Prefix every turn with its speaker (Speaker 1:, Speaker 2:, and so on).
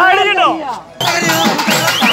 Speaker 1: How I didn't know.